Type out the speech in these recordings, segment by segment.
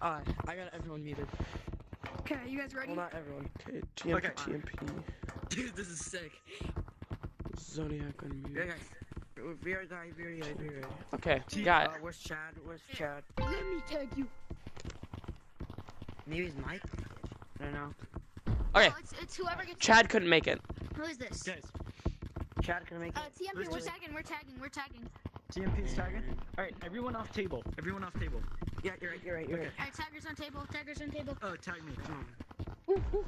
Uh, I got everyone muted. Okay, you guys ready? Well, not everyone. Okay, TMP, Okay. TMP. Dude, this is sick. Zodiac unmute. Yeah, guys. We are guys. We are guys. We are guys. Okay, T- got Uh, it. where's Chad? Where's Chad? Let me tag you. Maybe it's Mike. I don't know. Okay, No, it's, it's whoever gets. Chad couldn't make it. Who is this? Guys, Chad can make Uh, it. TMP, Let's we're do tagging, we're tagging, we're tagging. TMP's tagging. Alright, everyone off table. Everyone off table. Yeah, you're right. You're right. You're right. Alright, taggers on table, taggers on table. Oh, tag me. Come on.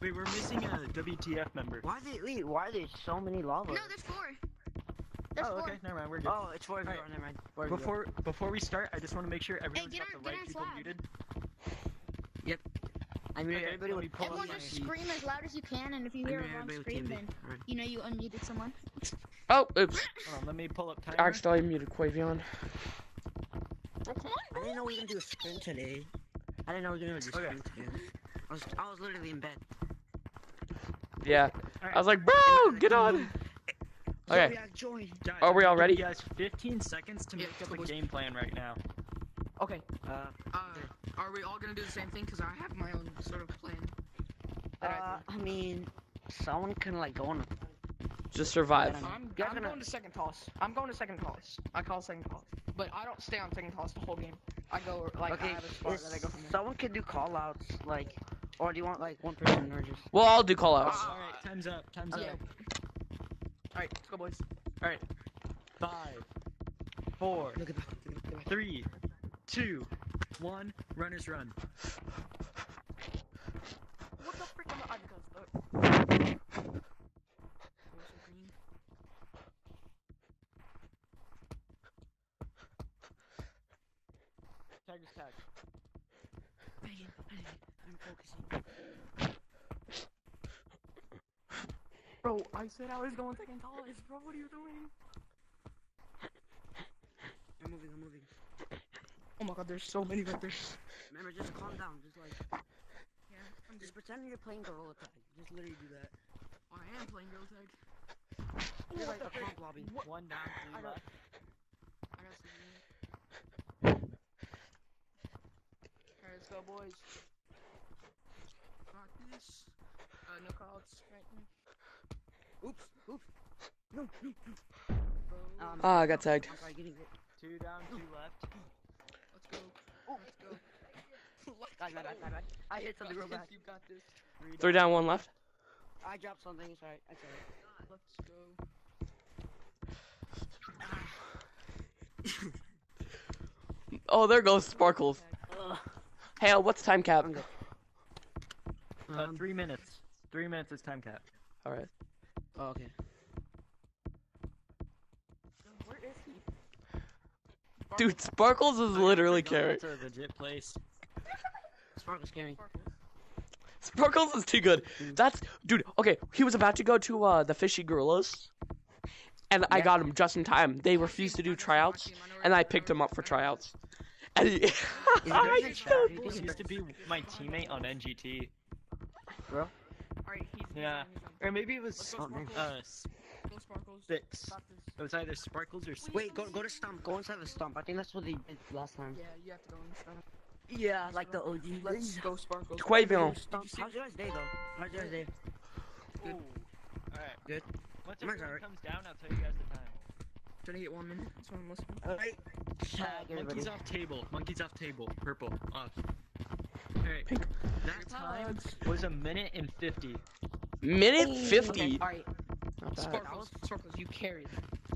Wait, we're missing a WTF member. Why is it? Wait, why are there so many lava? No, there's four. There's Oh, four. okay, never mind, we're good. Oh, it's four of you. Alright. Never mind. Four of you. Before before we start, I just want to make sure everyone's get got on- the get right people Slack. muted. Yep. I mean, Okay, everybody let would pull Everyone just scream as loud as you can, and if you I hear mean, a wrong scream, then Alright. you know you unmuted someone. Oh, oops. Hold on, let me pull up timer. I muted Quavion. Come I didn't know we were gonna do a sprint today. I didn't know we were gonna do a Okay. sprint today. I was, I was literally in bed. Yeah. Alright, I was like, bro, get on. Okay. Guys, Are we all ready? give You guys 15 seconds to Yeah, make up couple a s- game plan right now. Okay. Uh, Uh, are we all gonna do the same thing? Cause I have my own sort of plan. that I uh, I mean, someone can like go on. Just survive. Yeah. I'm, I'm gonna- going to second toss. I'm going to second toss. I call second toss. But I don't stay on second toss the whole game. I go, like, I Okay. have a spot that I go from there. someone can do call outs, like, or do you want like one person or just? Well, I'll do call outs. Uh, Alright, time's up, time's Yeah. up. Alright, let's go, boys. Alright. Five, four, Look at. Look at that. three, two, one. Runners run. What the frick am I? I because the. Tag is tag. Megan, Megan, I'm focusing. Bro, I said I was going second toss. Bro, what are you doing? I'm moving. I'm moving. Oh my god, there's so many right there. Remember, just calm down. Just like, Yeah, I'm just pretending you're playing Gorilla Tag. Just literally do that. Oh, I am playing Girl Tag. You're like a comp lobby. One down, three left. I got some. Alright, let's go, boys. Got this. Uh, no calls right now. Oops. Oops. No. No. Bro, Um, Ah, I got tagged. I'm sorry, getting it. Two down, two left. let's go. Oh. Let's go. Let's God, bad, bad, bad, bad. I hit something real bad. You got this. Three down, one left. I dropped something. It's alright. It's alright. Let's go. Oh, there goes Sparkles. Ugh. Hey, what's time cap? I'm. Uh, Um, three minutes. Three minutes is time cap. All right. oh, okay. Where is he? Dude, Sparkles is literally carrying. That's a legit place. Sparkle's carrying. Sparkles is too good. That's dude. Okay, he was about to go to uh the fishy gorillas, and I got him just in time. They refused to do tryouts, and I picked him up for tryouts. And he, he I so- Chad? Do you He used to be my teammate on NGT. Bro? Alright, he's he's Yeah. on, he's on. Or maybe it was go, man. Sparkles. uh Go, Sparkles. six. It was either Sparkles or Sp- Wait, go go to stump. Go inside the stump. I think that's what they did last time. Yeah, you have to go in the front. Yeah, like the OG. Let's go, Sparkles. Quavion. Stump. How's your guys' day though? How's your guys' day? Ooh. Alright. Good. Once Mine's everyone comes down, I'll tell you guys the time. Trying to get one minute. That's what I'm listening. Alright. Uh, Tag everybody. monkeys off table. Monkeys off table. Purple. Off. Alright. Pink. That time was a minute and 50. minute Okay, fifty. alright. Sparkles, Sparkles, you carried.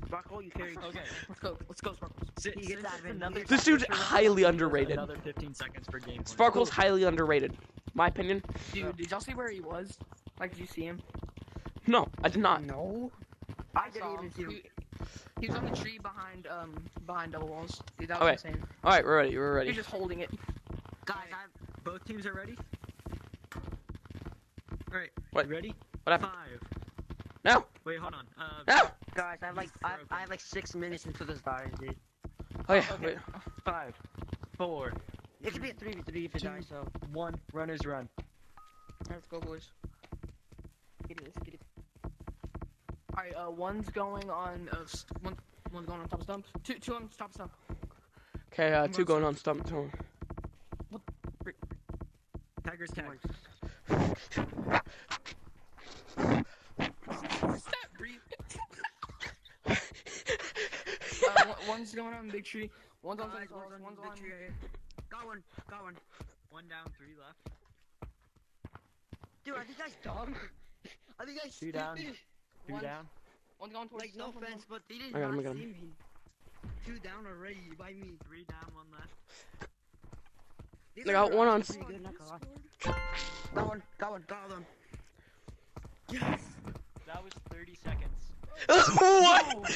Sparkle, you carry. Okay. Let's go. Let's go, Sparkles. Si- He since gets another This dude's highly underrated. Another 15 seconds per game. plan. Sparkles highly underrated. My opinion. Dude, did y'all see where he was? Like, did you see him? No, I did not. No. I didn't even see him. He, he was on the tree behind, um, behind double walls. Dude, that Okay. was insane. All right, we're ready. We're He ready. was just holding it. Guys, I Both teams are ready? Alright. What? You ready? What happened? Five. No. Wait, hold on. Uh, No. guys, I have like I, I have like six minutes into this dive, dude. Oh yeah. Okay. Wait. five, four, It could be a three v three if it Two. dies. So one. Runners run. Alright, let's go, boys. Get it, let's get it. Alright, uh, one's going on, uh, st- one, one's going on top stump. Two, two on top stump. Okay, uh, two going on stump. Two. Tiger's tag. Stop breathing. uh, one- one's going on big tree. One's on Guys, second floor. one's on big tree here. Got one. Got one. One down, three left. Dude, are you guys dumb? Are you guys Two down. Stupid? Two One's- down. One's going towards Like, no offense, but they did I got him, not I got see him. me. Two down already by me. Three down, one left. These I got one on actually pretty good, not gonna lie. Got one. Got one. Got them. Yes. That was 30 seconds. what?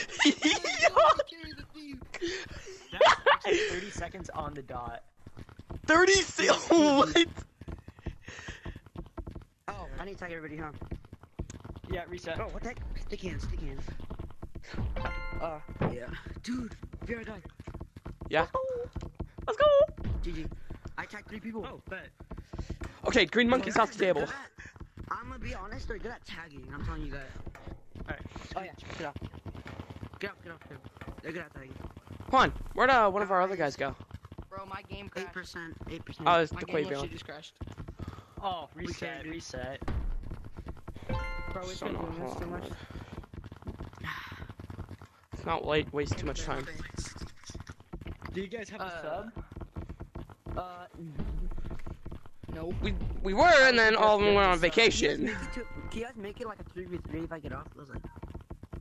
That was actually 30 seconds on the dot. 30 se- what? Oh, I need to tag everybody, huh? Yeah, reset. Bro, what the heck? Stick hands, stick hands. Uh, yeah. Dude, we are a guy. Yeah. Let's go. GG. I tagged three people. Oh, bet. Okay, green monkey's off the They're table. at- I'm gonna be honest, they're good at tagging. I'm telling you that. Alright. Oh yeah, get up. Get up, get up, get up. They're good at tagging. Come on, where'd uh, one of our other guys go? Bro, my game 8%, eight percent. Oh, it's the game Quay literally Beyond. just crashed. Oh, can't reset, reset. Bro, it's So not doing this too much. Let's not wait, waste too much time. Do you guys have a Uh, sub? Uh, No. We we were, and then all of them went on can you guys vacation. make it, to, can you guys make it like a three v three if I get off? It was like,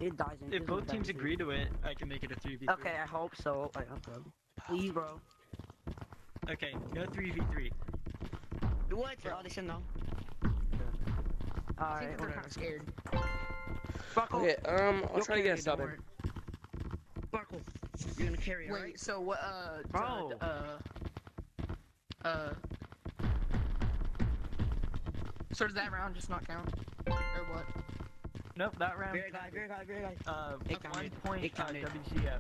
it dies in. If both teams agree to it, I can make it a 3v3. Okay, I hope so. I hope so. Please, bro. Okay, no 3v3. What? Oh, they said no. I Alright, think they're whatever. kind of scared. Buckle. Okay, um, I'll You'll try to get a sub in. Buckle. You're gonna carry, Wait, alright? so what? Uh, Bro. Uh, uh, uh. So does that round just not count, or what? Nope, that round. Very guy, very guy, very guy. Uh, It one counted. point, It uh, counted. WGF.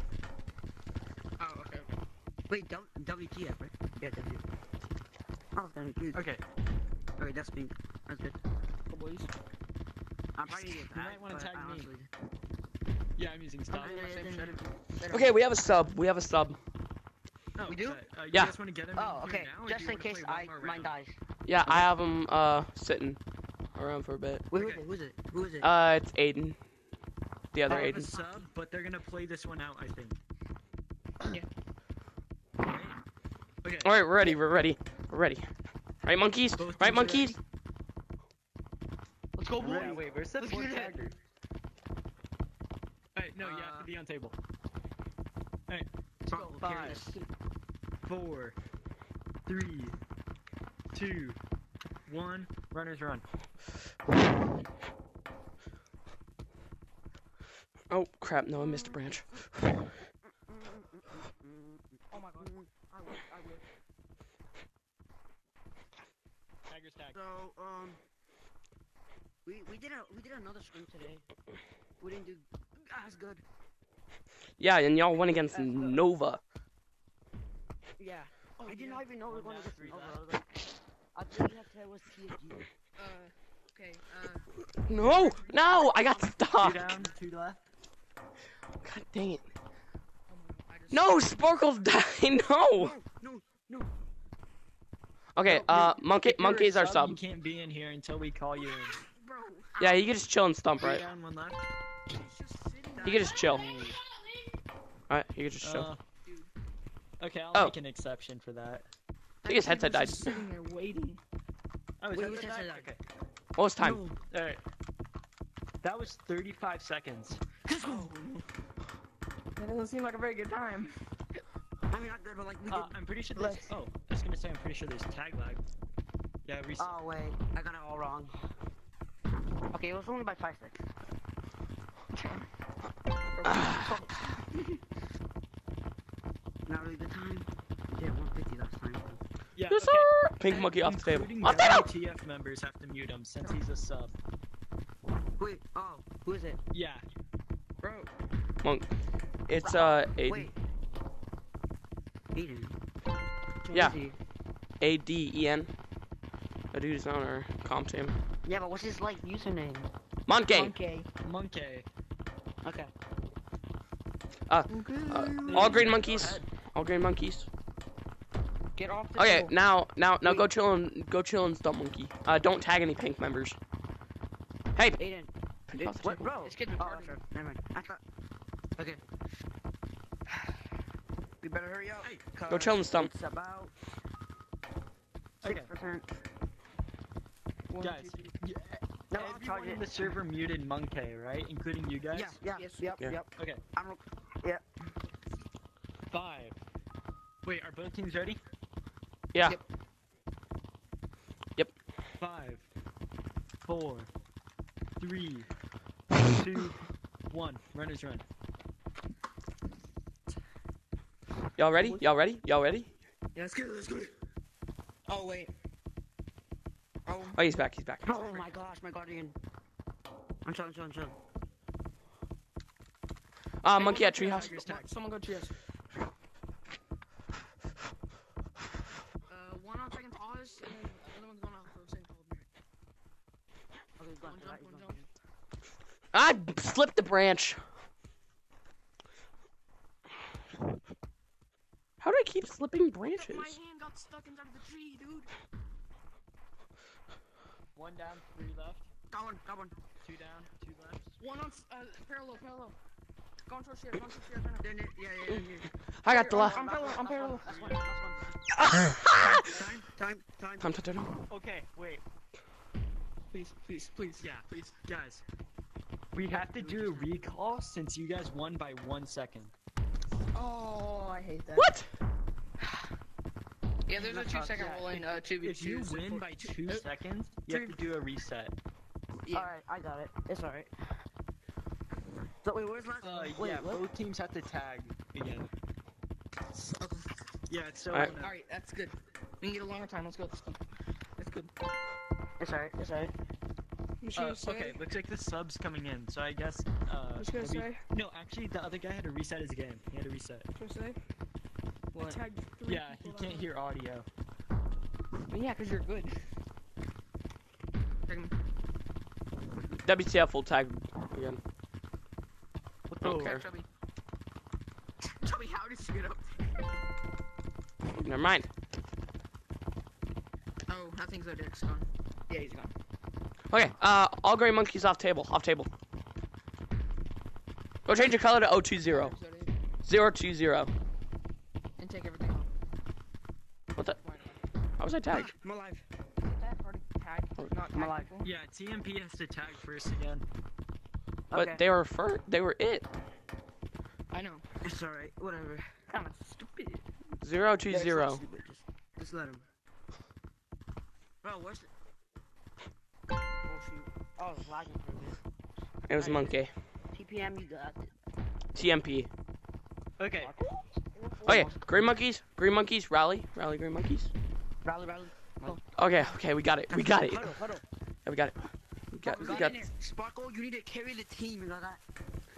Oh, okay. okay. Wait, W- WTF, right? Yeah, W. I was kind of. Okay, Okay, that's me. That's good. Cool boys. I'm probably gonna get You back, might wanna but tag I me. honestly- yeah, I'm using stop. Okay, Same then- Okay, we have a sub. We have a sub. Oh, We do? Uh, you Yeah. guys want to get him Oh, okay. now, Just in case play one I mine dies. Yeah, I have him uh sitting around for a bit. Wait, who's Okay. it? Who's it? Who is it? Uh, it's Aiden. The other I have a Aiden. sub, but they're gonna play this one out, I think. Yeah. Right? Okay. All right, we're ready. We're ready. We're ready. Right, monkeys? Both Right, monkeys? Let's go, boy. Yeah, wait, where's the Let's fourth get it. tagger? Alright, no, you have Uh, to be on table. Buckle, carry Five. this. Four, three, two, one. Runners run. Oh crap! No, I missed a branch. Oh my god. I wish. I wish. Tiger's tag. So, um, we we did a we did another scrim today. We didn't do as good. Yeah, and y'all went against That's good. Nova. Yeah. Oh, I did yeah. not even know we were going down, to three get left. I was like, I thought you had to was TFG. Uh, okay. Uh, No, no, I got stuck! Two stuck. down, two left. God dang it! oh my god. I just. No, Sparkles died. No. No, no, no. Okay, No, uh, monkey, if you're a monkeys are You sub. can't be in here until we call you in. Bro. Yeah, he can just chill and stump, right? He one left. He's just sitting there. You can just chill. Alright, he can just chill. Uh, okay, I'll Oh. make an exception for that. I think his headset died. just sitting there waiting. Oh, is Wait, that whose the headset time? died? Okay. What was time? No. Alright. That was 35 seconds. Let's. That doesn't seem like a very good time. I mean, not good, but like we did. Uh, I'm pretty sure there's. Oh, I was gonna say I'm pretty sure there's tag lag. Yeah, reset. oh wait, I got it all wrong. Okay, it was only by five seconds. Not really good time. We did 150 last time. yeah. Yes, okay. sir. Pink monkey off the table. Off the table. WTF members have to mute him since he's a sub. Wait, oh, who is it? Yeah. Bro. Monk. It's uh Aiden. Wait. Aiden. Who Yeah. is he? A D E N. A dude's on our comp team. Yeah, but what's his like username? Monkey. Okay. Monkey. Okay. Uh, all green monkeys. All green monkeys. Get off the Okay, table. now, now, now, Wait. go chill and go chill and stump monkey. Uh, don't tag any pink members. Hey, Aiden. Pick off the What, table. bro? This kid's Oh, retarded. that's right. Never mind. I thought. Okay. We better hurry up. Hey, Go chill and stump. It's about Okay. six percent. Guys, y- eh, No, I'll everyone in the server muted Monkey, right? Including you guys? Yeah, yeah, Yes. yep, Yeah. yep. Okay. I'm. rec- Five. Wait, are both teams ready? Yeah. Yep. Five. Four. Three. Two. One. Runners run. Y'all ready? Y'all ready? Y'all ready? Yeah, let's go. Let's go. Oh wait. Oh. Oh, he's back. He's back. Oh my gosh, my guardian. I'm chill, I'm chill, Uh, Hey, monkey at treehouse. Someone go trios. Uh, one on second pause, and then the other one's going off the same pole. Okay, he's. One jump, one he's. I slipped the branch. How do I keep slipping branches? My hand got stuck inside of the tree, dude. One down, three left. Got one, got one. Two down, two left. One on uh, parallel, parallel. Go on share, go on share, turn up. Then Yeah, yeah, yeah. yeah. I got the Here, last. I'm parallel, I'm parallel. Last one, one. Time, time, time. Time to turn. Okay, wait. Please, please, please. Yeah, please, guys. We have to do a recall since you guys won by one second. Oh, I hate that. What? Yeah, there's a two second Yeah, rule in uh, 2v2. If you win by two uh, seconds, you have to do a reset. Yeah. Alright, I got it. It's alright. So wait, where's last? Uh, wait, yeah, what? both teams have to tag again. Okay. Yeah, so Alright. uh, Alright, that's good. We can get a longer time. Let's go. Let's go. That's good. It's alright. It's alright. uh, okay, looks like the subs coming in, so I guess uh What's gonna maybe- say? No, actually the other guy had to reset his game. He had to reset. What's gonna say? I What? tagged three Yeah, he can't hear audio. way. Yeah, cause you're good. WTF will tag again. What Don't the- care. Chubby. Chubby, how did you get up? Never mind. Oh, I think Zodiac's gone. Yeah, he's gone. Okay. Uh, all gray monkeys off table. Off table. Go change your color to 020. Zodiac. 020. And take everything off. What the? How was I tagged? I'm alive. That already tagged, not I'm alive. Yeah, TMP has to tag first again. But Okay. they were fir- They were it. I know. It's alright. Whatever. Kinda stupid. Zero Yeah, two it's not zero. stupid, Just, just let him. Bro, where's the... Oh shoot. Oh, it's lagging for me. It was monkey. TPM, you got it. TMP. Okay, oh, Okay. Green monkeys. Green monkeys. Rally. Rally. Green monkeys. Rally, rally. Okay. Okay. We got it. We got it. Huddle, huddle. Yeah, we got it. We got. We We got got. Sparkle, you need to carry the team. You know that?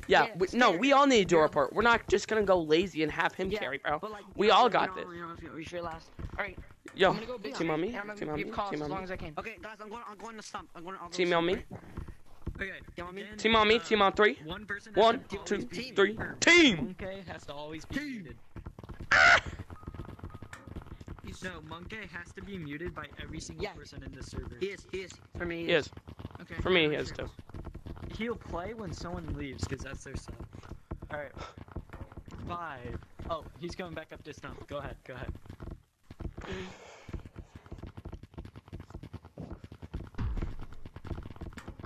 Yeah. Yeah, We, no, we all need to do our part. We're not just gonna go lazy and have him Yeah, carry, bro. But like, We all got this. Alright, Yo. Go Team on me. And I'm gonna Team on me. Team as on me. as I can. Okay, guys, I'm going. I'm going to stump. I'm going. I'll go Team on me. Okay. Team on me. Team on me. Team on three. One person. has One, to two, always be team. three. Team. Monkey has to always be muted. No, Monkey has to be muted by every single Yeah. person in the server. He is. He is. For me, He is. Okay. For me, he is too. He'll play when someone leaves, because that's their sub. Alright. Five. Oh, he's going back up to stump. Go ahead, go ahead.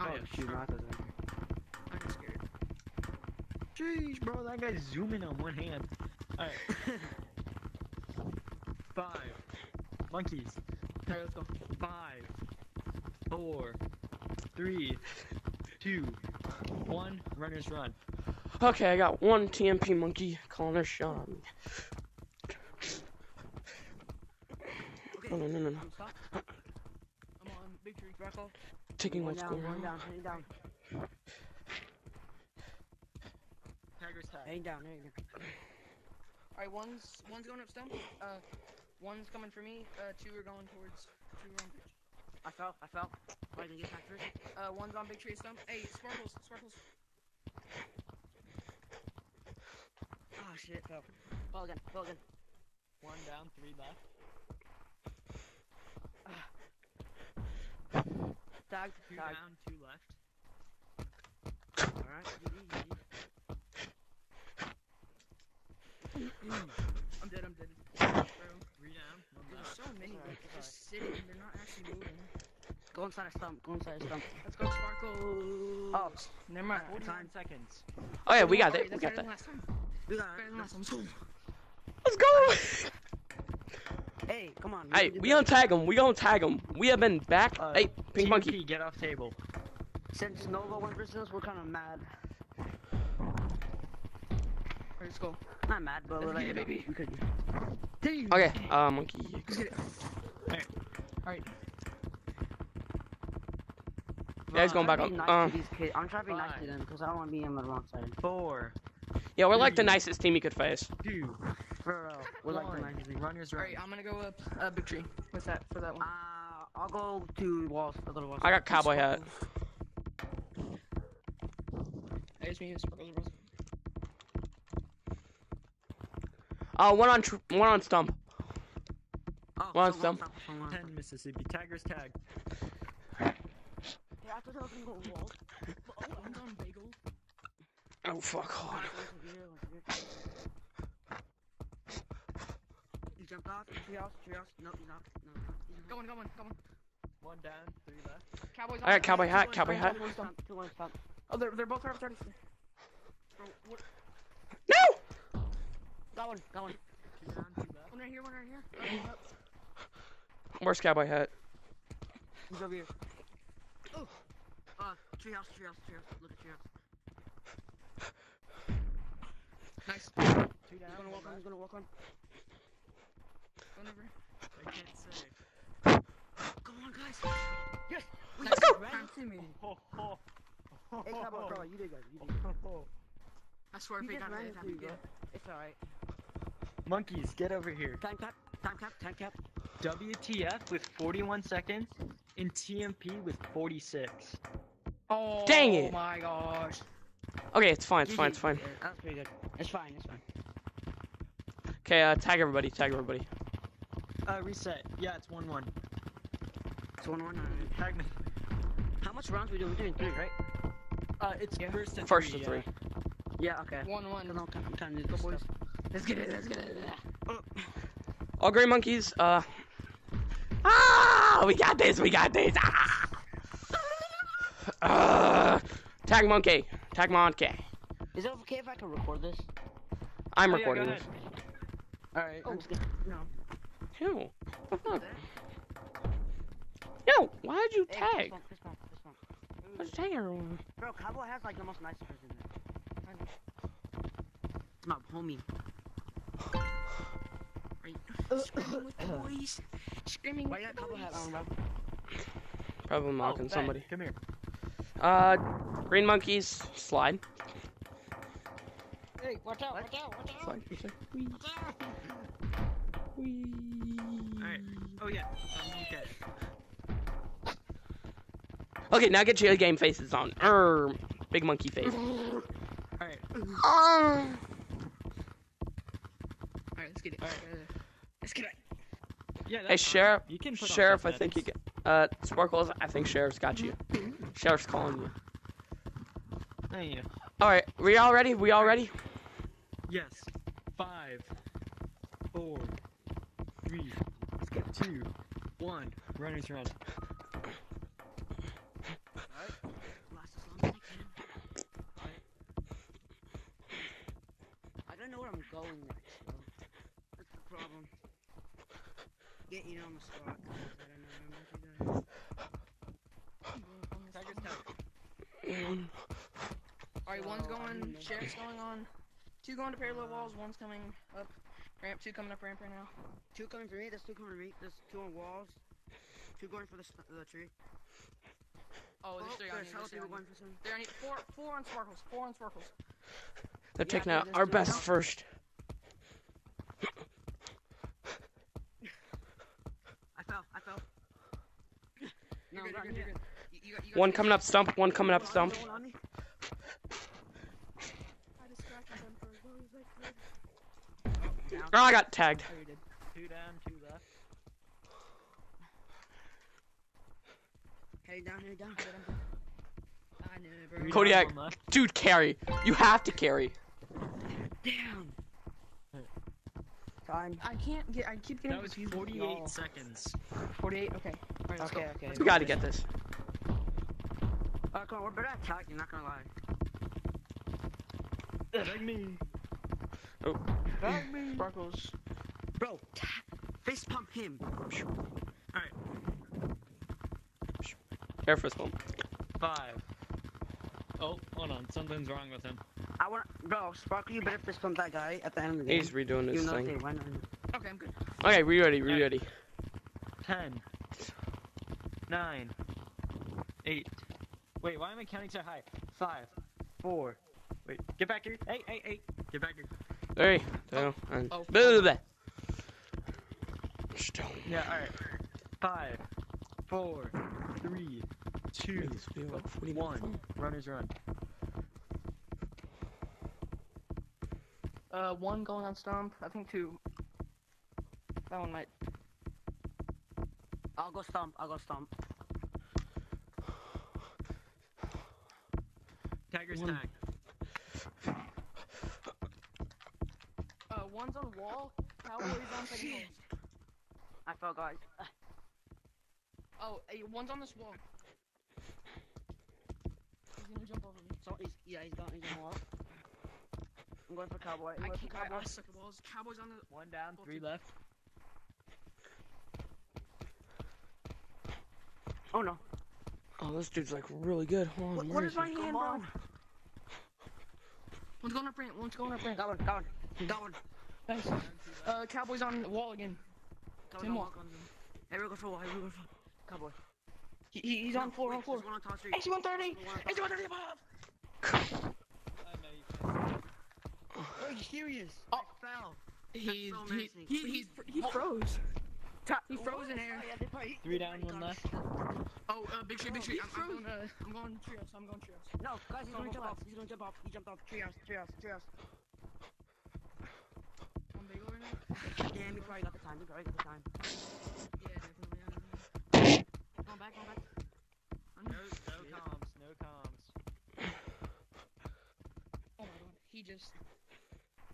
Oh, Oh, shoot, Martha's in here. I'm scared. Jeez, bro, that guy's zooming on one hand. Alright. Five. Monkeys. Alright, let's go. Five. Four. Three. Two. One. Runners run. Okay, I got one TMP monkey calling her Sean. Okay. No, no, no, no, no. I'm stuck. I'm on big tree. Taking Going what's down. going Going on. down. hang down. Tiger's tag. Heading down. Heading down. Alright, one's one's going up stump. Uh, One's coming for me. Uh, two are going towards. Two are on big. I fell. I fell. I didn't get back first. Uh, one's on big tree stump. Hey, sparkles, sparkles. Oh shit. Fell. Fall again. Fall again. One down, three left. Uh. Tagged. Two tagged. down, two left. All right. Easy, easy. I'm dead. I'm dead. Bro, Three down, there's so many Sorry, like, just sitting. They're not actually moving. Go inside a stump, go inside a stump. Let's go, Sparkle. Oh, never mind. Forty-nine seconds. Oh yeah, we got Okay, it. We got that. last time. we got it. Let's go. Hey, come on. Hey, we better. gonna tag him. We gonna tag him. We have been back. Uh, hey, pink TMP, monkey. get off table. Since Nova went versus us, we're kind of mad. Alright, let's go. Not mad, but we're Let's like, get baby. we could. Okay, uh, monkey. Let's get it. Alright. Yeah, he's going back I'm up. trying Uh, to be nice to. I'm trying to be nice to them because I don't want to be on the wrong side. Four, yeah, we're like the nicest team you could face. two, For real, we're like the nicest. team. Runners right. Alright, I'm gonna go up uh, big tree with that for that one. Uh, I'll go to walls. A little walls. I got cowboy hat. Hey, it's me, it's Sparkles, bro. Uh, one on tr- one on stump. Oh, One on stump. stop, so one Ten. Mississippi. Taggers tag. Yeah, I thought I was gonna go walls. Oh, I'm on bagel. Oh fuck. Hold on. You jumped off. Treehouse. Treehouse. No, he's not. No, he's not. Go on, go on, go on. One down, three left. Cowboys. I got cowboy hat. Cowboy hat. Two on stump, Two on stump. Oh, they're they're both up 30. Bro, what? No. Got one. Got one. Two down, two left. One right here, one right here. Where's cowboy hat? He's over here. Oh. Uh, treehouse. Treehouse. Treehouse. Look at treehouse. nice. Two down. He's gonna walk on. He's gonna walk on. One over. I can't say. Come on, guys. Yes. Let's go. Ran to me. Ho, ho. Hey, cowboy, bro. You did good. You did good. I swear, He if they just got ran it, into you, bro. It's alright. Monkeys, get over here. Time cap. Time cap. Time cap. WTF with 41 seconds and TMP with 46. Oh, Dang it. Oh my gosh. Okay, it's fine. It's fine. It's fine. That's pretty good. It's fine. It's fine. Okay, uh, tag everybody. Tag everybody. Uh, reset. Yeah, it's 1 1. It's one one. Alright. Tag me. How much rounds we doing? We're doing three, right? Uh, it's Yeah. first to First three. to three. Yeah. Yeah, okay. One one. Cause I'm trying to do Go this boys. stuff. Let's get it. Let's get it. All grey monkeys. Uh. Ah! We got this. We got this. Ah! Uh, tag monkey. Tag monkey. Is it okay if I can record this? I'm Oh, recording ahead. this. Alright. Oh. I'm just gonna. No. Yo. What the fuck? Yo, why'd you Hey, tag? This one, this one, this one. Why'd you tag everyone? Bro, Cowboy has like the most nicest person there. It's my homie. Screaming with the boys. Screaming Why with got the Cowboy hat boys. on, bro? Probably mocking Ben, somebody. Come here. Uh, green monkeys. Slide. Hey, watch out, What? watch out, watch out. Slide. slide. Whee. Whee. Alright. Oh, yeah. Um, okay. Okay, now get your game faces on. Err, big monkey face. Alright. Alright, let's get it. Alright. Let's get it. Yeah, Hey, that's fine. sheriff. You can put Sheriff, I think you cosmetics. get. Uh, Sparkles. I think sheriff's got you. Sheriff's calling you. Thank you. All right, we all ready? We all ready? Yes. Five, four, three, two, one. Runners run. Last as long as I can. Alright. I don't know where I'm going next, bro. That's the problem. Get you on the spot, 'cause I don't know where I'm Tigers. Alright, one's going, don't sheriff's going on. Two going to parallel walls, one's coming up ramp, two coming up ramp right now. Two coming for me, there's two coming for me, there's two on walls. Two going for the, the tree. Oh, there's three on there's you, hella there's three on going you. for some. There, I need four, four on sparkles, four on sparkles. They're Yeah, taking out our best out. first. I fell, I fell. You're No, good, not you're good, you're yet. good. You, you got, you got One coming up stump. One coming up stump. Someone on me? Oh, I got tagged. Two down, two left. Hey, here, down here, down here. I never. Kodiak. left. Dude, carry. You have to carry. Damn. Time. I can't get. I keep getting That was 48 seconds. 48. Okay. Alright, let's Okay, go. okay. We gotta get this. Alright, come on, we're better at attacking, not gonna lie. Like me. Oh. Like me. Sparkles. Bro, ta- fist pump him. Alright. Air fist bump. Five. Oh, hold on. Something's wrong with him. I want, bro, Sparkle, you better fist pump that guy at the end of the game. He's redoing You his know thing. Okay, I'm good. Okay, we ready, we Alright. ready. Ten. Nine. Eight. Wait, why am I counting so high? Five. Four. Wait, get back here. Hey, hey, hey. Get back here. Three, two, and oh. blah, blah, blah. Stone. Yeah, alright. Five. Four. We have like 40 One. Runners run. Uh, one going on stomp. I think two. That one might. I'll go stomp, I'll go stomp. Tiger's One. tag. Uh, one's on the wall. Cowboys on second post. I fell, guys. Oh, hey, one's on this wall. He's gonna jump over me. So he's, yeah, he's going, he's going off. I'm going for cowboy. I'm I going can't. for I, I cowboy. suck at balls. Cowboys on the. One down, three two. left. Oh no. Oh, this dude's like really good. Hold on, What, where what is my hand, Come bro? on. One's going up ramp. One's going up ramp. That one, that one, that one. Nice. Uh, Cowboys on the wall again. Cowboy, Tim don't walk. walk on. Hey, we go for wall, hey, we go for cowboy. He, he, he's on floor. Wait, On floor. There's one on top street. AC 130. There's one on AC top 135. Are you serious? Oh. I fell. He's so he, he, he's, he froze. He froze in air. Yeah, they probably- Three down, one left. Oh, uh, big tree, big tree. he I'm, I'm going. Uh, I'm going trios. I'm going trios. No, guys, he's Go gonna jump off. He's gonna jump off. He jumped off. Treehouse, treehouse, treehouse, treehouse. One big over now. Damn, he probably got the time. He probably got the time. Yeah, definitely. Yeah. Going back, going back. No, no comms, no comms. Oh my god, he just.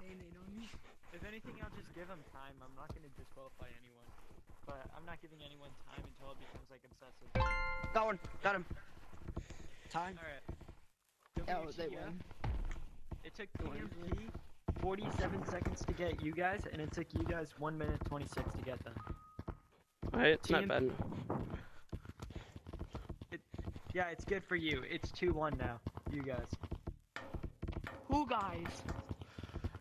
They made on me. If anything, I'll just give him time. I'm not gonna disqualify anyone. But I'm not giving anyone time Got one. Got him. Time. Alright. Oh, they WTF, won. It took TMP 47 seconds to get you guys, and it took you guys 1 minute 26 to get them. Alright, it's not Team- bad. Yeah, it's good for you. It's 2 1 now. You guys. Who guys?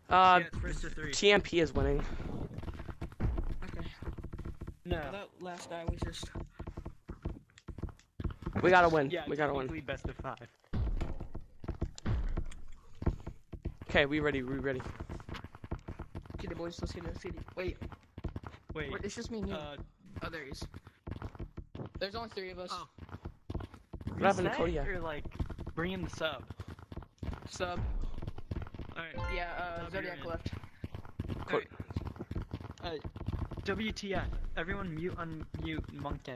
Uh, yeah, it's first 3. TMP is winning. Okay. No. That last guy was just. We gotta win. Yeah, we gotta win. technically best of 5. Okay, we ready. We ready. Okay, the boys. Let's get the city. Wait, Wait. wait, it's just me and you. Uh, oh, there he is. There's only three of us. Oh. What happened to reset Kodiak? Or like, bring in the sub. Sub. Alright. Yeah, uh, Sub, Zodiac left. Co- Uh, WTF. Everyone mute unmute Monkey.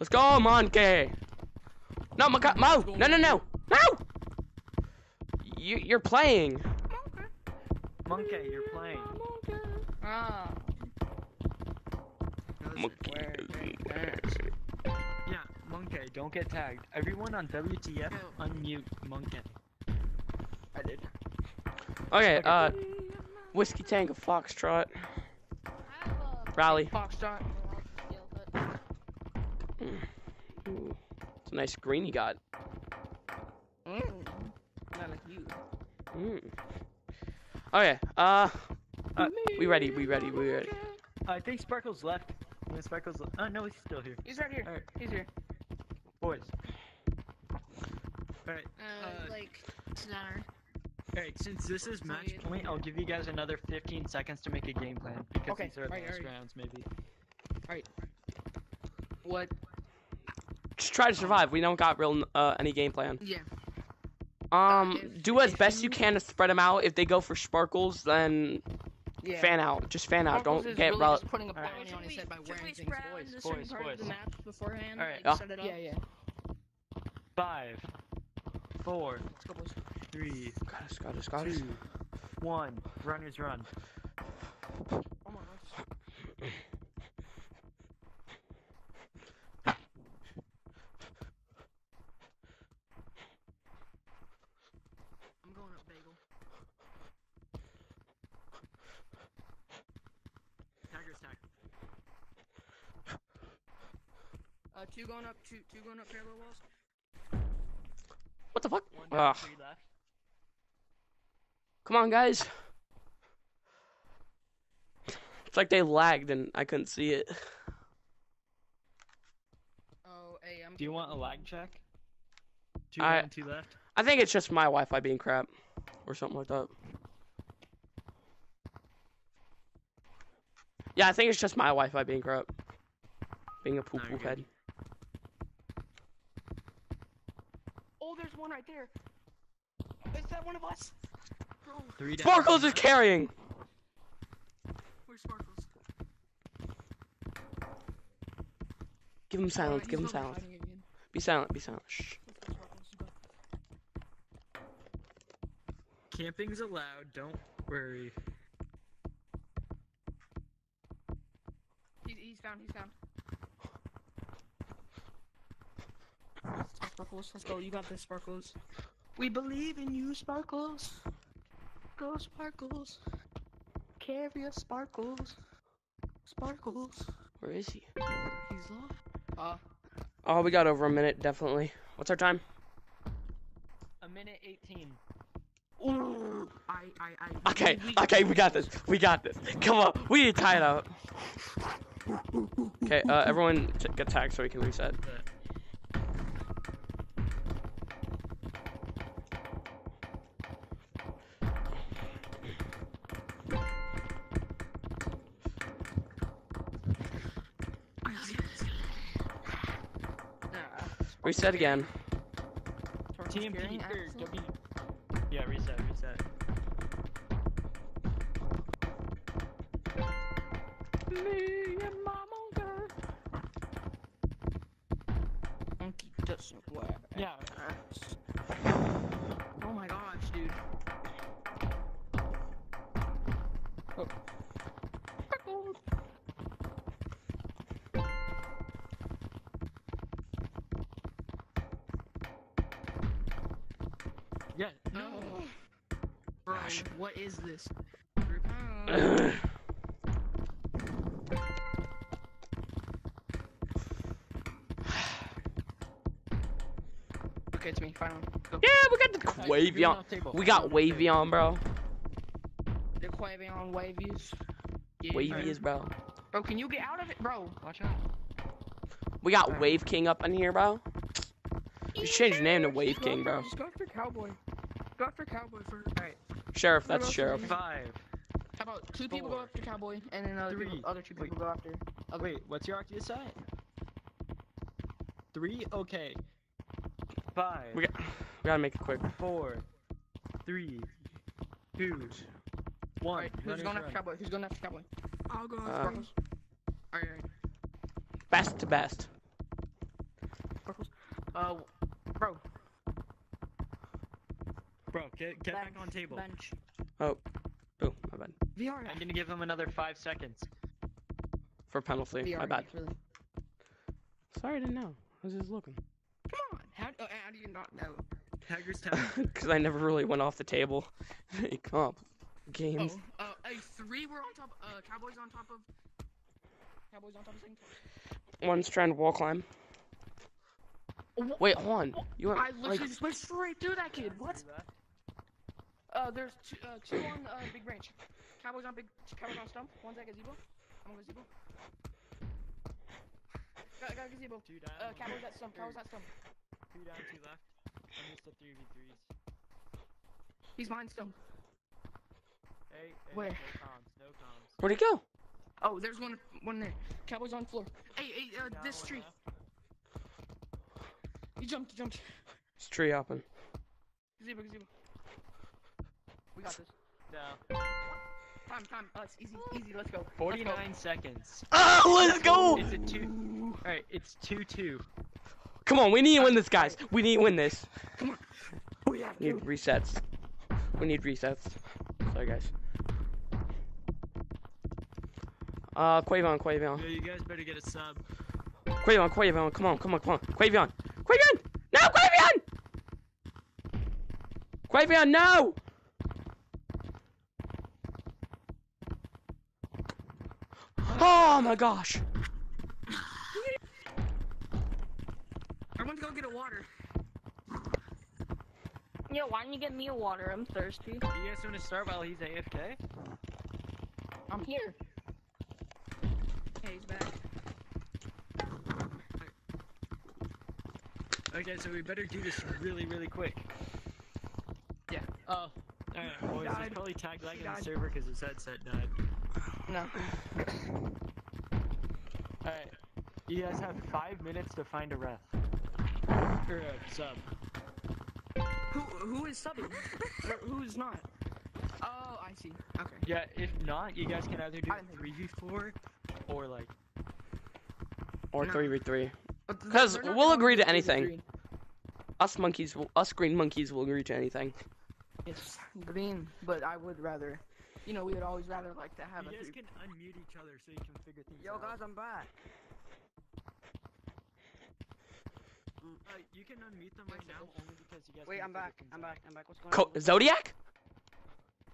Let's go, Monkey. No, Mo, Mo. No, no, no, no. You, you're playing. Monkey, Monkey, you're playing. Ah. Monkey. Yeah, Monkey, don't get tagged. Everyone on WTF, unmute Monkey. I did. Okay, uh, whiskey tango foxtrot rally. Foxtrot. Ooh, it's a nice green you got. Mm. Not like you. Mm. Okay, uh, Uh, we ready. We ready. We ready. I think Sparkle's left. Yeah, Sparkle's left. Oh, no, he's still here. He's right here. Alright, He's here. boys. Alright, Uh, Uh, like center. alright, since this is match point, I'll give you guys another 15 seconds to make a game plan. Because Okay, these are the alright, last alright. rounds, maybe. Alright. What? Just try to survive. We don't got real uh any game plan. Yeah. Um, if- do as best you you- can to spread them out. If they go for sparkles, then Yeah. Fan out. Just fan out. Sparkles Don't is get really rel- just putting a Alright. bounty on his head by Should wearing things. spread boys, on a boys, part of the boys. map beforehand? Alright. Like, Yeah. set it up? Yeah, yeah. Five, four, Let's go, three, Got us, got us, got us. two, one. Runners run. Oh my gosh. I'm going up bagel. Tiger's tag. Uh, two going up, two, two going up parallel walls. What the fuck? One Ugh. down, three left. Come on, guys. It's like they lagged and I couldn't see it. Oh, hey, I'm. Do you want a lag check? Two I- down, two left. I think it's just my Wi-Fi being crap, or something like that. Yeah, I think it's just my Wi-Fi being crap. Being a poo poo you're good. head. There's one right there. Is that one of us? Bro, Three down. Sparkles two is carrying. where's Sparkles? Give him silence. Alright, Give him silence. Be silent. Be silent. Shh. Let's go, Sparkles, let's go. Camping's allowed. Don't worry. He's, he's found, he's found. Let's go, Sparkles, let's go. You got this, Sparkles. We believe in you, Sparkles. Go, Sparkles. Carry us, Sparkles. Sparkles. Where is he? He's lost. Uh, Oh, we got over a minute. Definitely. What's our time? A minute 18. ooh, I, I, I. Okay. we- Okay. We got this. We got this. Come on. We need to tie it up. Okay. Uh, everyone get tagged so we can reset. Reset again. Sparkles TMP is this? Okay, it's me, finally. Go. Yeah, we got the Alright, wavy on. We got off wavy on, bro. The Quavion wavies. Yeah. Wavy is bro. Bro, can you get out of it? Bro, watch out. We got Wave King up in here, bro. Just change your name to Wave King, bro. Just go after Cowboy. Go after Cowboy first. Alright. Sheriff, that's Sheriff. Five. How about two people go after Cowboy and then other, people, Three. other two people Wait. go after. Other Wait, what's your Arctia set? Three? Okay. Five. We, got, we gotta make it quick. Four. Three. Two. One. Alright, who's Runners going after run. Cowboy? Who's going after Cowboy? I'll go after Um, Alright, alright. Best to best. Uh, bro. Bro, get get back on table. Bench. Oh, my bad. VR. I'm gonna give him another five seconds. For penalty. VR. My bad. Really. Sorry, I didn't know. I was just looking. Come on. How, uh, how do you not know? Tiger's tag. Because I never really went off the table in comp games. Oh, uh, hey, three were on top. Uh, Cowboys on top of. Cowboys on top of things. One's trying to wall climb. Wait, hold on. You went, I literally like, just went straight through that kid. What? Uh, there's two, uh, two on uh, big branch. Cowboys on big. Cowboys on stump. One's at gazebo. I'm on gazebo. Got, got gazebo. Two down. Uh, Cowboys at stump. Cowboys at stump. Two down, two left. I'm just a 3v3s. He's behind stump. Hey, hey, Where? no comms, no comms. where'd he go? Oh, there's one. One there. Cowboys on floor. Hey, hey, uh, Down, this tree. left. He jumped. He jumped. It's tree hopping. Gazebo. Gazebo. We got this. No. time, time. Uh, it's easy, easy. Let's go. Let's go. 49 seconds. Ah, let's go! Is it two? Alright, it's 2 2. Come on, we need to win this, guys. We need to win this. Come on. We have We need resets. We need resets. Sorry, guys. Uh, Quavon, Quavon. Yeah, you guys better get a sub. Quavon, Quavon, come on, come on, come on. Quavon! Quavon! No, Quavon! Quavon, no! Oh my gosh! I want to go get a water. Yeah, why don't you get me a water? I'm thirsty. You guys want to start while he's AFK? I'm here. Hey, he's back. Okay, so we better do this really, really quick. Yeah. Oh. Alright, boys, died. there's probably tag lag He the server because his headset died. No. Alright. You guys have five minutes to find a ref. Or a sub. Who who is subbing? or who's not? Oh, I see. Okay. Yeah, if not, you guys can either do I 3v4 or like. Or No. 3v3. 'Cause we'll agree to anything. Us monkeys, will, us green monkeys will agree to anything. It's green, but I would rather. You know, we would always rather like to have You a guys can unmute each other so you can figure things Yo, out. guys, I'm back. Uh, you can unmute them right now only because you guys. Wait, I'm back. I'm back. I'm back. What's going Co- on? Zodiac?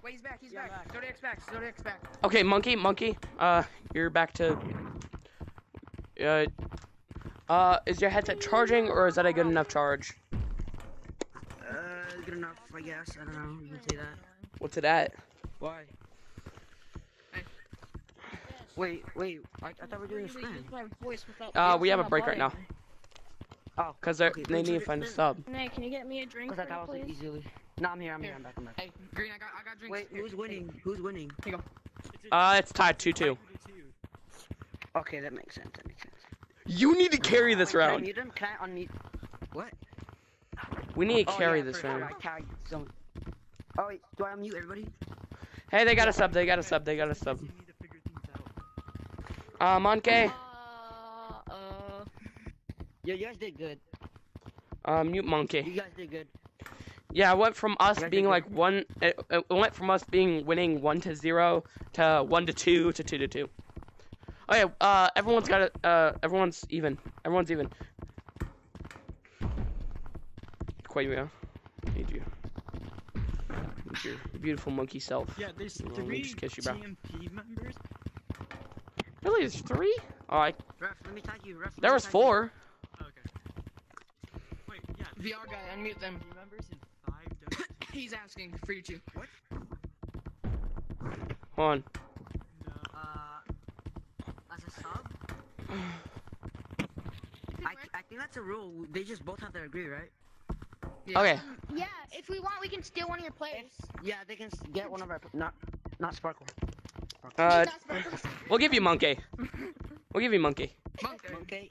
Wait, he's back. He's Yeah, back. back. Zodiac's back. Zodiac's back. Okay, monkey, monkey. Uh, you're back to. Uh, uh, is your headset charging or is that a good enough charge? Uh, good enough, I guess. I don't know. You can say that. What's it at? Why? Wait, wait. I, I thought we were doing a spin. Uh, we have a break right now. Oh, Cause they're, Okay, they need to find a sub. Nick, can you get me a drink, because I for thought me, it was please? easily. No, I'm here. I'm here. Here. I'm back. I'm back. Hey, green, I got I got drinks. Wait, Here, who's here, winning? Who's winning? Here you go. It's a Uh, it's tied 2 2. two. Okay, that makes sense. That makes sense. You need to carry this Wait, round. Can I mute him? Can I unmute? What? We need to Oh, carry yeah, this for sure, round. I tagged some. Oh wait, do I unmute everybody? Hey, they got a sub, they got a sub, they got a sub. You need to figure things out. Uh, Monkey, Uh, uh, Yeah, you guys did good. uh, mute You Monkey. guys did good. Yeah, it went from us being like good. one, it, it went from us being winning 1 to 0 to 1 to 2 to 2 to 2. Okay, uh, everyone's got it, uh, everyone's even. Everyone's even. Quavia, need you. Need your beautiful monkey self. Yeah, there's Well, let me three just kiss you, bro. TMP members. Really, there's three? Oh, I, Ref, let me tag you. Ref, there was tag you. four. Okay. Wait, yeah. VR guy, unmute them. three members five. He's asking for you two. Hold on. No. Uh, as a sub. I, I think that's a rule. They just both have to agree, right? Yeah. Okay, yeah, if we want, we can steal one of your players. Yeah, they can get one of our not not sparkle. Uh, He's not supposed to- we'll give you monkey. We'll give you monkey. Monkey. Monkey,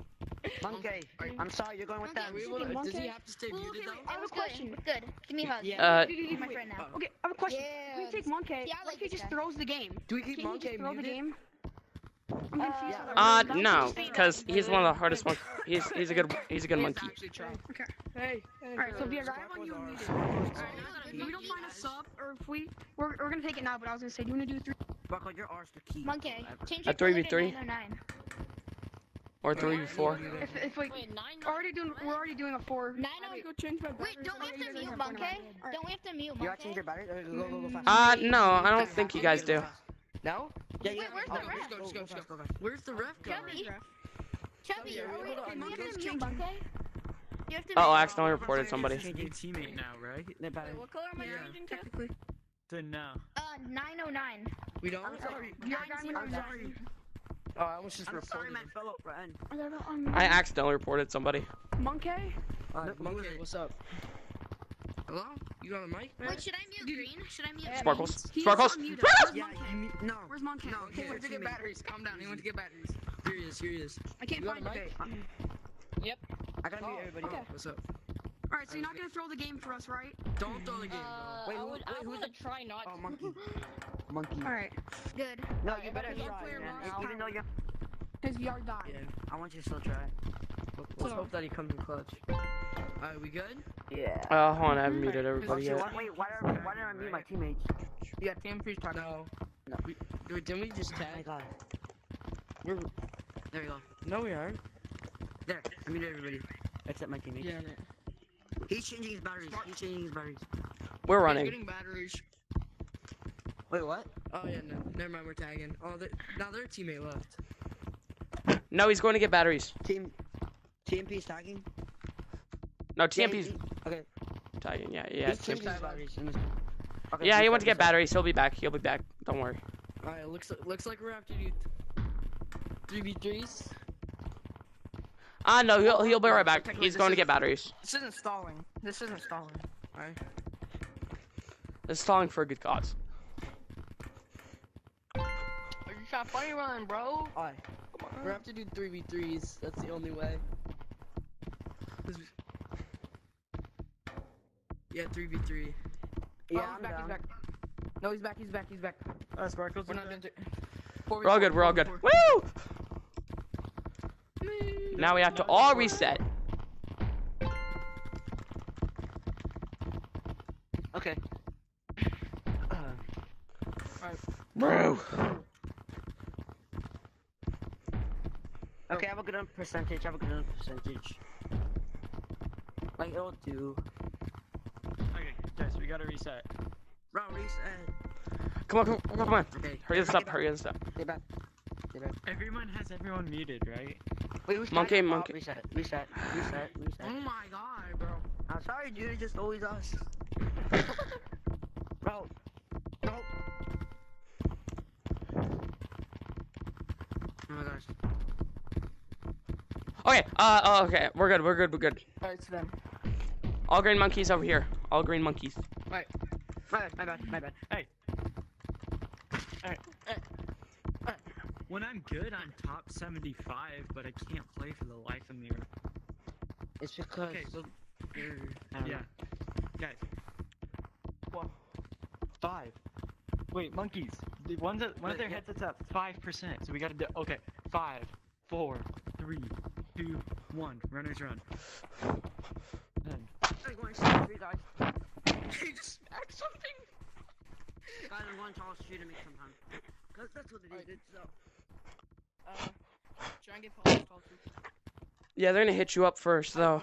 monkey. I'm sorry, you're going with Monkey, them. We we will, will- does he Monkey. have to stay Wait, muted wait, though? I have a What's good? question. Good? Give me a hug. Yeah. Uh, He's my friend now. Okay, I have a question. Yeah, we take this- Monkey. Yeah, I like what he just throws the game? Do we keep Can he Monkey just throw the game? I'm Uh, confused. Yeah. Uh, no, because he's one of the hardest ones. He's he's a good he's a good We monkey. Okay. try. Hey, Alright, so VR, I have on you and muted. If we don't find a sub, or if we, we're, we're gonna take it now, but I was gonna say, do you wanna do three? Sparkle, your R's the key. Monkey, change A your 3v3? Or three v four. If, if we, Wait, nine we're already doing, we're already doing a four. Nine I go change my Wait, don't we have to mute Monkey? Don't we have to mute You gotta change your battery. Okay, go, go, go fast. Uh, no, I don't think you guys do. No? Yeah, Wait, where's oh, the ref? Go, Just go, go, go, just fast, go. go. Where's the ref going? Chubby, Chubby, are we, hold on, do we have to mute Monkey? You have to Oh, I accidentally reported somebody. It's teammate now, right? Wait, what color am I Yeah, changing to? Technically. So no. Uh, 909. We don't? I'm sorry. VR, I'm I'm sorry. Oh, I was just I'm sorry, reporting. my fellow friend. I got it on I accidentally reported somebody. Monkey? Uh, No, Monkey, what's up? Hello? You got a mic? Wait, should I mute green? Should I mute green? Sparkles. He's Sparkles. unmuted. Where's Yeah, Monkey? you no. Where's Monkey? No, He went to get batteries. Calm down. He went to get batteries. Here he is. Here he is. I can't You find a it. mic? Yep. I gotta mute everybody. okay. What's up? Alright, so you're not gonna throw the game for us, right? Don't throw the game, Uh, Wait, I who- would, wait, I who's would try not Oh, to. monkey. monkey. Alright. Good. No, you better Everybody try, man. Even though you're. His yard died. Yeah. I want you to still try. Let's hope that he comes in clutch. Alright, we good? Yeah. Uh, hold on, I haven't muted everybody shit, yet. why, wait, why did, I, why did I mute my teammates? Yeah, team fish talk. No. No. We, dude, didn't we just tag? Oh my tag? god. We're, there we go. No, we aren't. There, I muted everybody. Except my teammates. Yeah, no. He's changing his batteries. He's changing his batteries. We're He's running. getting batteries. Wait, what? Oh yeah, no, never mind. We're tagging. Oh, they, now their teammate left. No, he's going to get batteries. Team. TMP's tagging? No, Yeah, TMP's he- Okay. tagging. Yeah, yeah. he's changing TMP. his batteries. in this- Okay, Yeah, he restart, went to get restart. batteries. He'll be back. He'll be back. Don't worry. All right, looks looks like we're after you. Three v threes. Ah, no, he'll he'll be right back. He's going to get batteries. This isn't stalling. This isn't stalling. All right. It's stalling for a good cause. Are you trying to funny run, bro? All right. We're have to do three v threes. That's the only way. Yeah, three v three. Yeah, oh, I'm he's back, down. he's back. No, he's back, he's back, he's back. Uh, Sparkles. We're not gonna We're all good. We're all good. Woo! Now we have to all reset. Okay. Uh, Bro. okay, I have a good enough percentage. I have a good enough percentage. Like, it'll do. Okay, guys, we gotta reset. Bro, reset. Come on, come on, come on. Okay. Hurry this up. Hurry this up. Stay back. Stay back. Everyone has everyone muted, right? Wait, who's Monkey, tagging? Oh, monkey. reset. Reset. Reset. Reset. Oh my god, bro. I'm sorry, dude. It's just always us. Bro. Bro. Oh my gosh. Okay. Uh. oh, okay. We're good. We're good. We're good. Alright, it's them. All green monkeys over here. All green monkeys. My bad. My bad. My bad. Hey. When I'm good, I'm top 75, but I can't play for the life of me. It's because. Okay, well, You're- I don't yeah. Guys. What? Five. Wait, monkeys. The ones that one of their Yeah. headsets up. Five percent. So we gotta do. Okay. Five, four, three, two, one. Runners run. Then. I'm going to three guys. He just smacked something. Guys, I'm going to Charles Street to make some time. Cause that's what it is. Alright. It's uh, Uh, try and get Paul call too. Yeah, they're gonna hit you up first, though.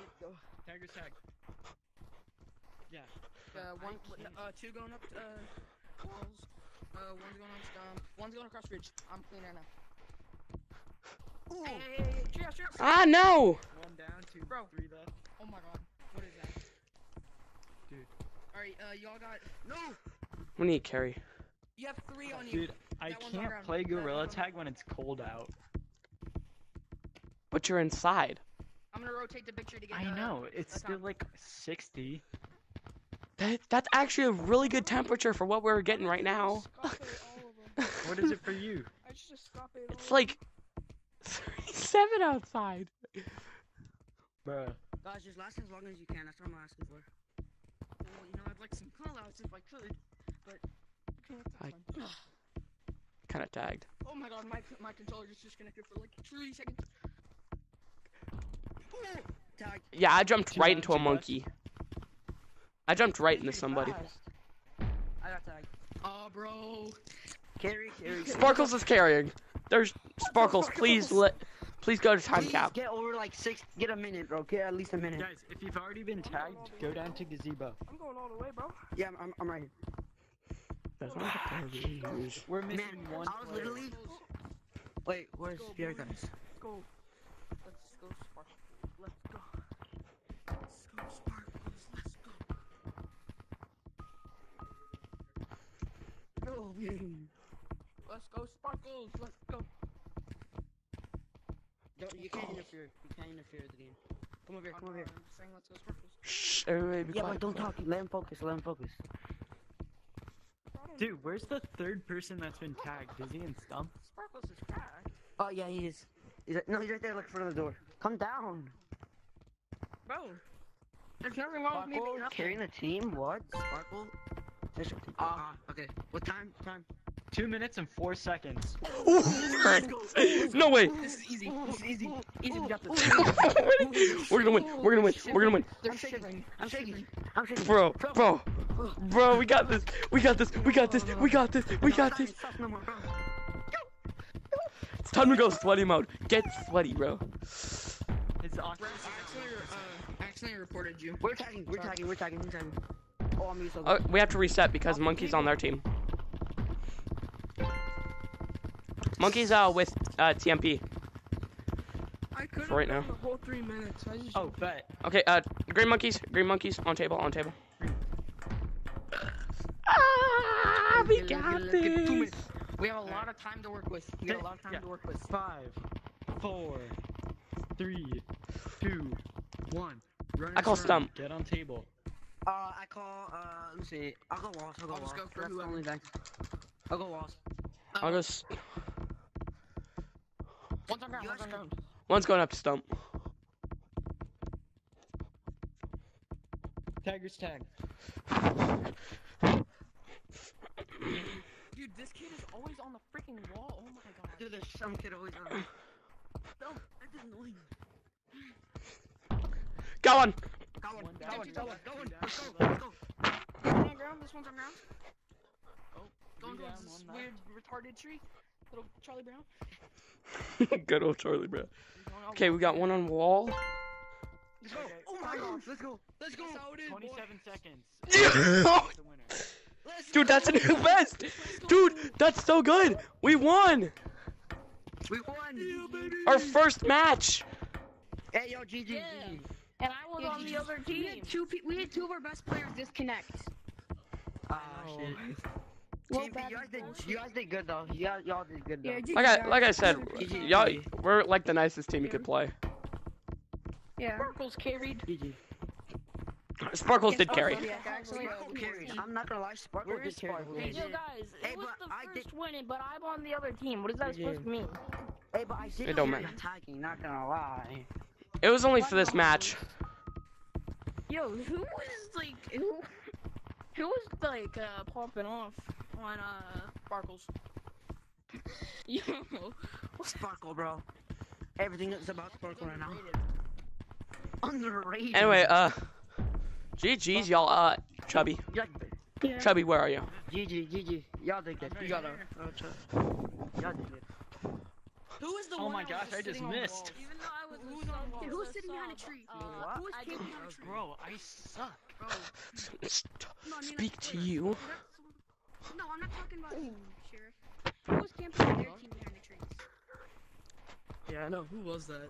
Tiger's tag. Yeah. Uh, one, uh, two going up, uh, walls. Uh, one's going on stump. One's going across ridge. I'm clean right now. Ooh. Hey, hey, hey, hey, cheers, cheers. Ah, no. One down, two, Bro. three left. Oh my god, what is that? Dude. Alright, uh, y'all got, no! We need carry. You have three on you. Dude, I That one's on can't play That Gorilla Tag when it's cold out. But you're inside. I'm gonna rotate the picture to get I uh, know, it's still top. like 60. That, that's actually a really good temperature for what we're getting right now. What is it for you? I just stop it It's like 37 outside. Bruh. guys, just last as long as you can. That's what I'm asking for. Well, you know, I'd like some callouts if I could, but I- that's fine. Kind of tagged. Oh my god, my my controller just disconnected for like three seconds. Tag. Yeah, I jumped Too right bad, into a too bad. monkey. I jumped right into somebody. Fast. I got tag. Oh, bro. Carry, carry. carry. Sparkles is carrying. There's Sparkles. Please let, please go to time Please cap. Get over like six. Get a minute, bro. Get at least a minute. Guys, if you've already been tagged, go down to gazebo. I'm going all the way, bro. Yeah, I'm, I'm, I'm right here. We're missing Man, one. I was player. literally. Wait, where's go, Pierre boys. guys? Let's go. Let's go, Sparkles. Let's go. Let's go, Sparkles. Let's go. No, man. Let's go, Sparkles. Let's go. Don't, you can't interfere. You can't interfere with the game. Come over here. Come over here. I'm saying let's go, Sparkles. Shh, everybody be Yeah, quiet. but don't talk. Let him focus. Let him focus. Dude, where's the third person that's been tagged? Is he in Stump? Sparkles is tagged. Oh yeah, he is. He's like, no, he's right there, like in front of the door. Come down. Bro. There's nothing wrong with me being Sparkle up carrying the team. What? Sparkle. There's- Ah, okay. What time? Time. Two minutes and four seconds. no way. This is easy. This is easy. Easy, we got this. We're gonna win. We're gonna win. We're gonna win. I'm shaking. I'm shaking. I'm shaking. Bro, bro, bro, we got this. We got this. We got this. We got this. We got this. Stop no more, bro. It's time to go sweaty mode. Get sweaty, bro. It's awkward. Accidentally, uh, reported you. We're tagging, we're tagging, we're tagging, we're tagging. Oh, I'm so Uh, we have to reset because Monkey's on their team. Monkey's uh with uh TMP. I couldn't For right now. the whole three minutes. I just Oh, bet. Okay, uh, green monkeys, green monkeys on table, on table. We Let's got let's get two this. minutes. We have a lot of time to work with. We got a lot of time Yeah. to work with. Five, four, three, two, one. Run I call turn. stump. Get on table. Uh, I call, uh, let me see. I'll go walls, I'll go I'll walls. just go for That's the only thing. I'll go walls. I'll go. s- One's on ground. You One's on ground. One's going up to stump. Tiger's tag. Dude, this kid is always on the freaking wall. Oh my god. Dude, there's some kid always on. No, that is annoying. Got one. Got one, One got down, one, two got one, down, got two one. down, Let's go, two let's go. One on ground. This one's on ground. Going Three towards down, this one weird retarded tree. Little Charlie Brown. Good old Charlie, bro. Going all Okay, we got one on wall. Let's go. Oh my gosh, let's go. Let's go. That's how it is, boy. 27 seconds. Dude, that's a new best. Dude, that's so good. We won We won. our first match. Hey, yo, GG, Yeah. GG. And I was on the other We team. had two. Pe- we had two of our best players disconnect. Ah, shit. Well, TP, you guys did, you guys did good though. You guys, y'all did good though. Yeah, Like I, like I said, y'all, we're like the nicest team you could play. Yeah. Sparkles carried. GG. Sparkles did carry. Yeah, actually. Sparkle carries. I'm not gonna lie, Sparkles Where did carry. Hey, yo, guys, Hey, it was the I did- first winning, but I'm on the other team. What is that Yeah. supposed to mean? Hey, but I did It don't carry matter. attacking, not gonna lie. It was only for this match. Yo, who was like who? Who was like uh popping off on uh Sparkles? Yo, Sparkle, bro. Everything is about Sparkle right now. Underrated. Anyway, uh, GG's y'all. Uh, Chubby, Yeah. Chubby, where are you? GG, GG. Y'all did good. You got a. Y'all did good. Who is the Oh one my gosh, was I just missed. even though I was Who's on sub. Who's sitting behind a tree? Uh, What? Who I camping behind a tree? Bro, I suck. No, I mean, Speak like, to you. No, I'm not talking about you, Sheriff. Who was camping on their team behind the trees? Yeah, I know. Who was that?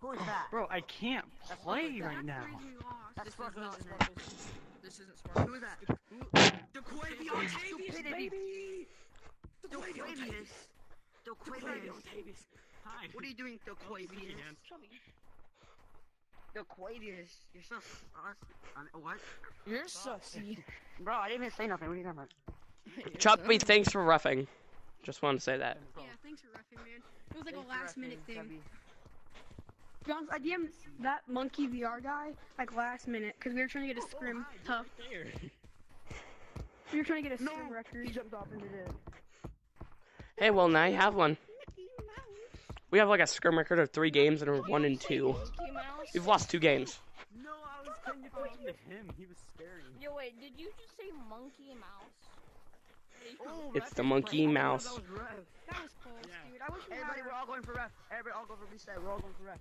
Who is that? Bro, I can't play right That's now. the reason we lost. That's This isn't isn't it? Sparkles. This isn't Sparkles. Who is that? DeQuavion Tavius, Stupidity. baby! Doquavius. Doquavius. Hi. What are you doing, Doquavius? Doquavius. You're so sus. I mean, what? You're sussy. Bro, I didn't even say nothing. What are you talking about? Chubby, thanks for roughing. Just wanted to say that. Yeah, thanks for roughing, man. It was like a last minute thing. To be honest, I DM'd that monkey VR guy like last minute because we were trying to get a scrim oh, tough. There. We were trying to get a No, scrim record. He jumped off into the. Hey, well now you have one. We have like a scrim record of three games and we're one and two. We've lost two games. No, I was paying attention to him. He was scary. Yo, wait, did you just say Monkey Mouse? Oh, it's the monkey oh, mouse. That was ref. That was close, Yeah. dude. I wish we Everybody, a we're all going for ref. Everybody, all go for reset. We're all going for ref.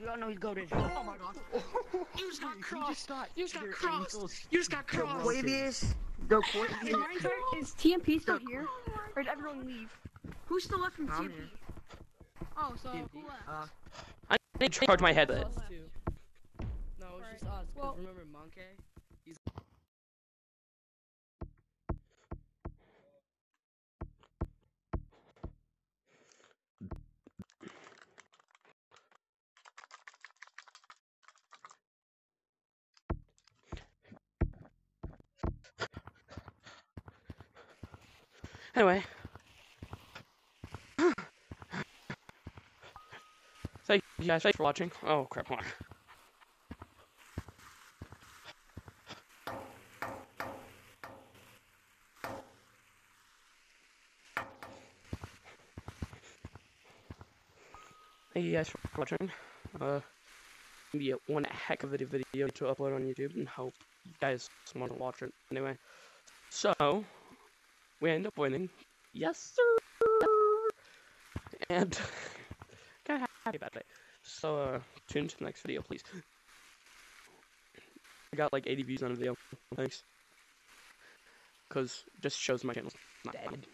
You all know he's goaded. Oh my god. You just got You crossed. just You just got your crossed. ankles You just got crossed. Doquavius. Is Doquavius. Minecraft- Is TMP still here? Or did everyone leave? Who's still left from I'm TMP? Oh, so who left? Uh, I need to charge my head. Us two. No, it's just us. 'cause Well- remember Monkey? Anyway. Thank you guys Thanks for watching. Oh, crap, on. Thank you guys for watching. Uh, be one heck of a video to upload on YouTube, and hope you guys want to watch it anyway. So, we end up winning. Yes, sir! And, kind of happy about that. So, uh, tune into the next video, please. I got like 80 views on a video. Thanks. Because just shows my channel's not dead.